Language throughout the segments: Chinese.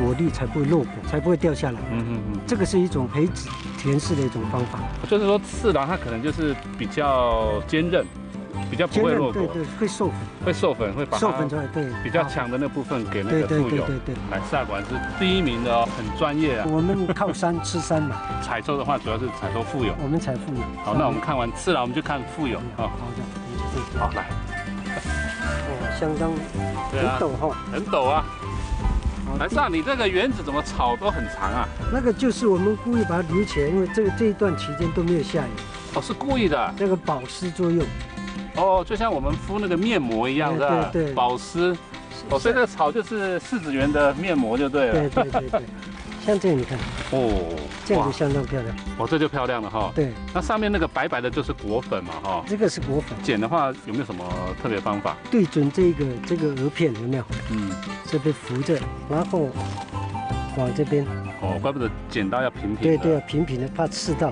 果粒才不会落果，才不会掉下来。嗯嗯嗯，这个是一种培植田式的一种方法，就是说次郎它可能就是比较坚韧，比较不会落果，对对，会授粉，会授粉，会把授粉出来，对，比较强的那部分给那对对个富有。对对对。来萨果然是第一名的哦，很专业啊。我们靠山吃山嘛，采收的话主要是采收富有。我们采富有。好，那我们看完次郎，我们就看富有好啊。的，好，来，哦，相当很陡哈。很陡啊。好来萨，你这个园子怎么草都很长啊？那个就是我们故意把它留起来，因为这个这一段期间都没有下雨，哦，是故意的。那个保湿作用。哦，就像我们敷那个面膜一样的，对对对保湿。哦，所以这个草就是柿子园的面膜就对了。对对对对，像这个你看，哦，这样就相当漂亮。哦，这就漂亮了哈。对，那上面那个白白的就是果粉嘛哈。这个是果粉，剪的话有没有什么特别方法？对准这个这个鹅片有没有？嗯，这边扶着，然后往这边，哦，怪不得剪刀要平平对。对对，平平的，怕刺到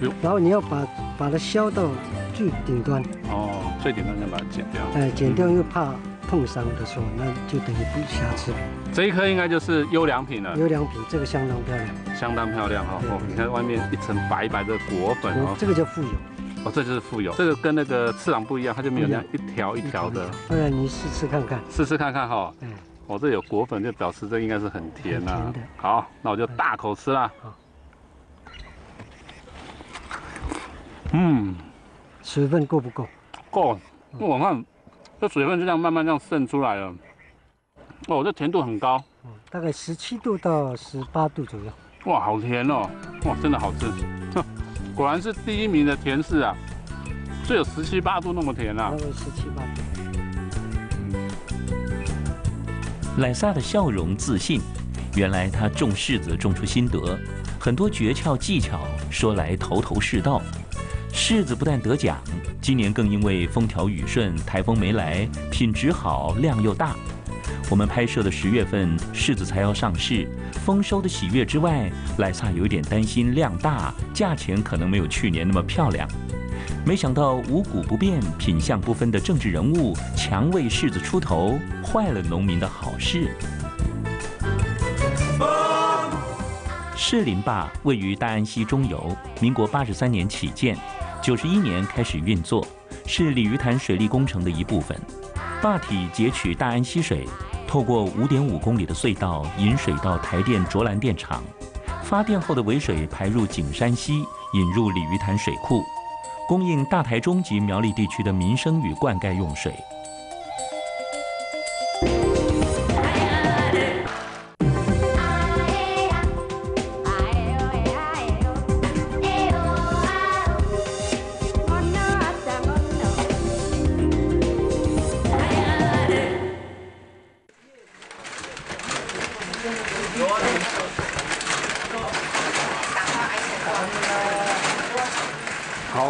哟。然后你要把把它削到最顶端，哦，最顶端要把它剪掉。哎，剪掉又怕碰伤的时候，那就等于不瑕疵。这一颗应该就是优良品了，优良品，这个相当漂亮。相当漂亮哈。你看外面一层白白的果粉哦，我这个叫富有，哦，这就是富有。这个跟那个次郎不一样，它就没有那样一条一条的。不然你试试看看。试试看看哈。嗯，哦，这有果粉，就表示这应该是很甜呐、很甜的好，那我就大口吃啦。好嗯，水分够不够？够。我看这水分就这样慢慢这样渗出来了。哦，这甜度很高，嗯，大概十七度到十八度左右。哇，好甜哦，哇，真的好吃。哼，果然是第一名的甜柿啊，这有十七八度那么甜啊十七八度。莱萨的笑容自信，原来他种柿子种出心得，很多诀窍技巧说来头头是道。柿子不但得奖，今年更因为风调雨顺，台风没来，品质好，量又大。我们拍摄的十月份，柿子才要上市，丰收的喜悦之外，莱萨有一点担心量大，价钱可能没有去年那么漂亮。没想到五谷不变、品相不分的政治人物强为柿子出头，坏了农民的好事。士林坝位于大安溪中游，民国八十三年起建，九十一年开始运作，是鲤鱼潭水利工程的一部分。坝体截取大安溪水，透过五点五公里的隧道引水到台电卓兰电厂，发电后的尾水排入景山溪，引入鲤鱼潭水库，供应大台中及苗栗地区的民生与灌溉用水。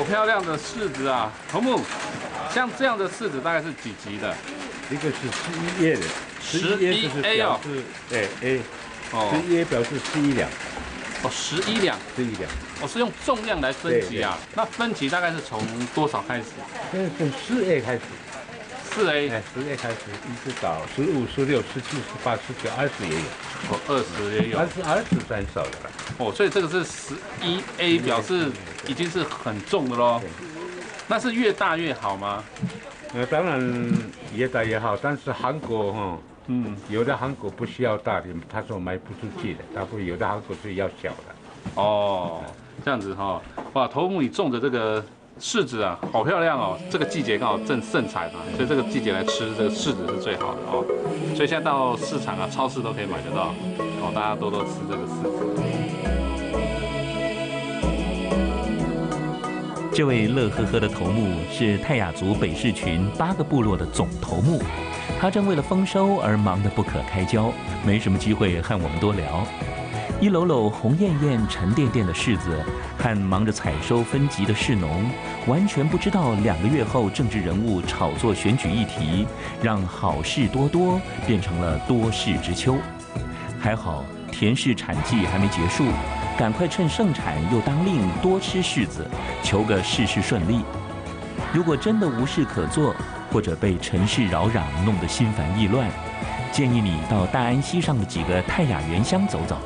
漂亮的柿子啊，头目，像这样的柿子大概是几级的？一个是十一叶的，十十一叶就是表示，哎 A，哦。十一叶表示十一两，哦，十一两，十一两，我、是用重量来分级啊。那分级大概是从多少开始？从十 A 开始，四 A，哎，十 A 开始一直到十五、十六、十七、十八、十九、二十也有，哦，二十也有二。十二十算少的了。哦，所以这个是十一 A，表示已经是很重的喽。那是越大越好吗？呃，当然越大越好，但是韩国哈，嗯，有的韩国不需要大的，他说卖不出去的，大部分有的韩国是要小的。哦，这样子哈、哇，头目你种的这个柿子啊，好漂亮哦。这个季节刚好正盛产嘛，所以这个季节来吃这个柿子是最好的哦。所以现在到市场啊、超市都可以买得到，哦，大家多多吃这个柿子。这位乐呵呵的头目是泰雅族北市群八个部落的总头目，他正为了丰收而忙得不可开交，没什么机会和我们多聊。一篓篓红艳艳、沉甸甸的柿子，和忙着采收分级的柿农，完全不知道两个月后政治人物炒作选举议题，让好事多多变成了多事之秋。还好田氏产季还没结束，赶快趁盛产又当令多吃柿子，求个事事顺利。如果真的无事可做，或者被尘世扰攘弄得心烦意乱，建议你到大安溪上的几个泰雅原乡走走。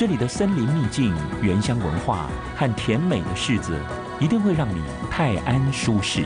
这里的森林秘境、原乡文化和甜美的柿子，一定会让你泰安舒适。